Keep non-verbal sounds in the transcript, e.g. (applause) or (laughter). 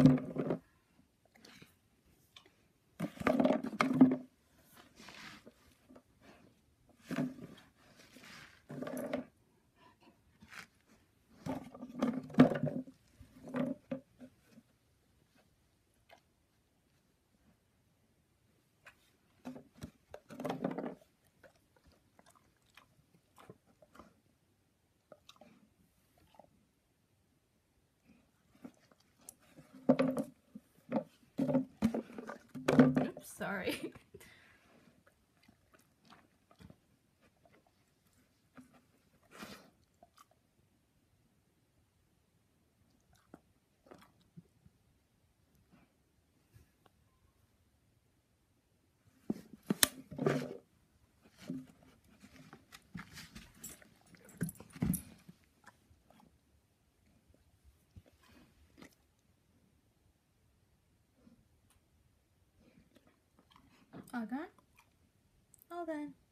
Oops, sorry. (laughs) All gone? All done.